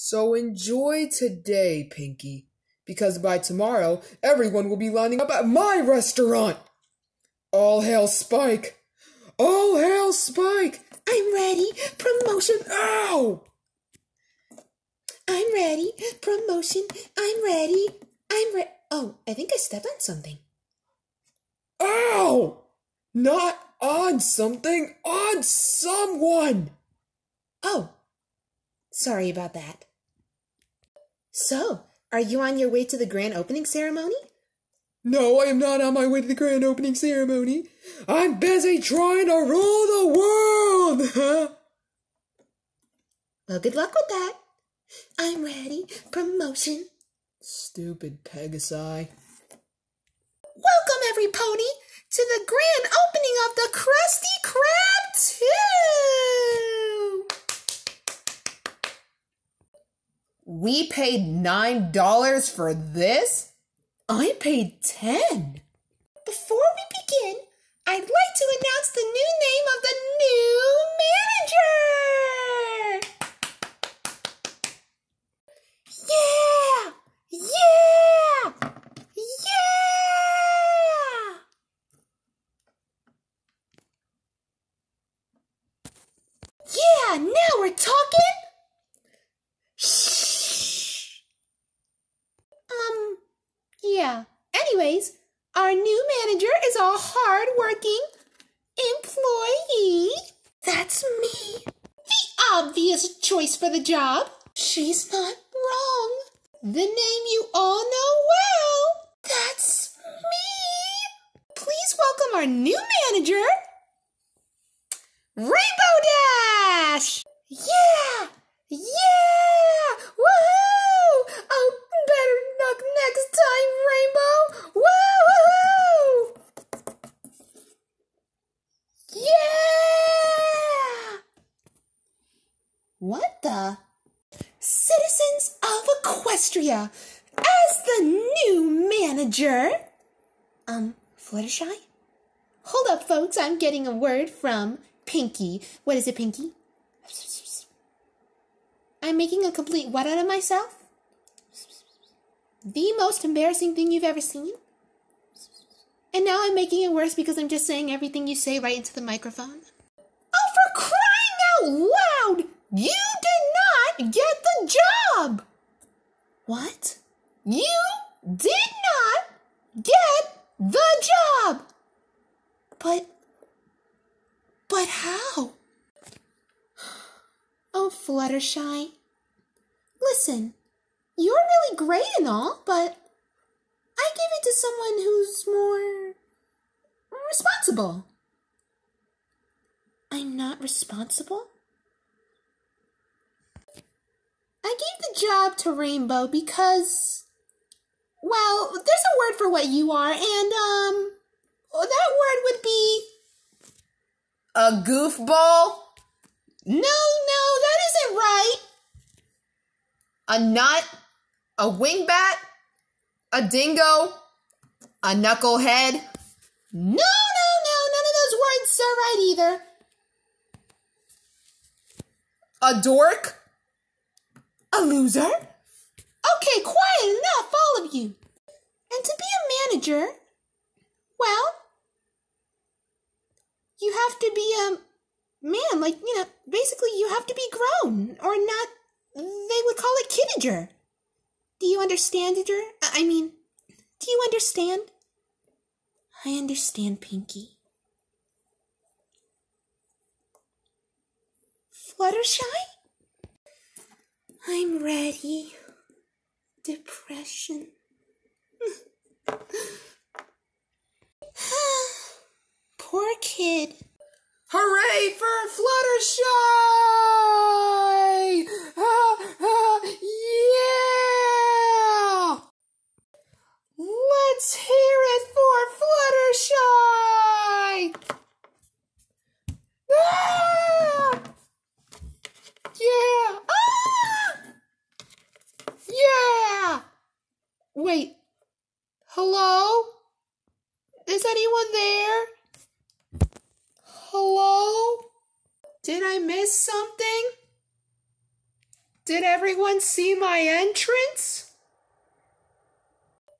So enjoy today, Pinkie, because by tomorrow everyone will be lining up at my restaurant. All hail Spike! All hail Spike! I'm ready. Promotion. Ow! I'm ready. Promotion. I'm ready. I'm ready. Oh, I think I stepped on something. Ow! Not on something, on someone! Oh, sorry about that. So, are you on your way to the grand opening ceremony? No, I am not on my way to the grand opening ceremony. I'm busy trying to rule the world! well, good luck with that. I'm ready. Promotion. Stupid Pegasi. Welcome, every pony, to the grand opening of the Krusty Krab 2! We paid $9 for this? I paid 10 Before we begin, I'd like to announce the new name of the new manager! Yeah! Yeah! Yeah! Yeah, now we're talking! Shh! Um, yeah. Anyways, our new manager is a hard-working employee. That's me. The obvious choice for the job. She's not wrong. The name you all know well. That's me. Please welcome our new manager, Rainbow Dash. Yeah! Yeah! Woohoo! Oh, better luck next time, Rainbow! Woohoo! Yeah! What the? Citizens of Equestria, as the new manager. Um, Fluttershy? Hold up, folks. I'm getting a word from Pinkie. What is it, Pinkie? I'm making a complete what out of myself? The most embarrassing thing you've ever seen? And now I'm making it worse because I'm just saying everything you say right into the microphone? Oh, for crying out loud! You did not get the job! What? You did not get the job! But. But how? Oh, Fluttershy. Listen, you're really great and all, but I give it to someone who's more responsible. I'm not responsible? I gave the job to Rainbow because, well, there's a word for what you are, and, um, that word would be. A goofball? No, no, that isn't right. A nut? A wingbat? A dingo? A knucklehead? No, no, no, none of those words are right either. A dork? A loser? Okay, quiet enough, all of you. And to be a manager, well, you have to be a man, like, you know, basically you have to be grown, or not, they would call it kidager. Do you understand, Diger? I mean, do you understand? I understand, Pinkie. Fluttershy? I'm ready. Depression. Poor kid. Hooray for Fluttershy! Ah, ah, yeah! Let's hear it for Fluttershy! Ah! Yeah! Ah! Yeah! Wait. Hello? Is anyone there? Hello? Did I miss something? Did everyone see my entrance?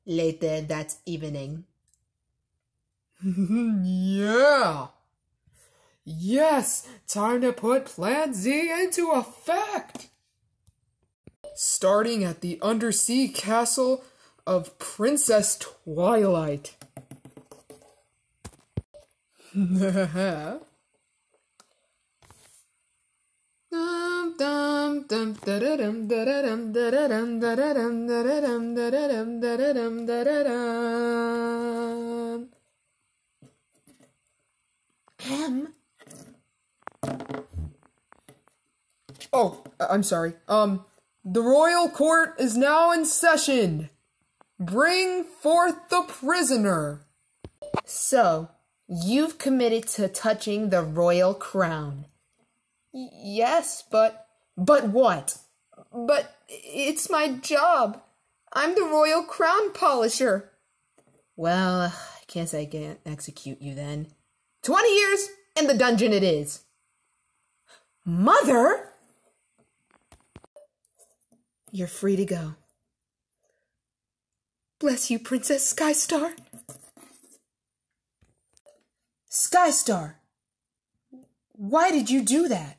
Later that evening. yeah. Yes, time to put Plan Z into effect. Starting at the undersea castle of Princess Twilight. M. Oh, I'm sorry. Um, the royal court is now in session. Bring forth the prisoner. So, you've committed to touching the royal crown. Y- yes, but But what? but it's my job. I'm the royal crown polisher. Well, I can't say I can't execute you then. Twenty years in the dungeon it is. Mother! You're free to go. Bless you, Princess Skystar. Skystar, why did you do that?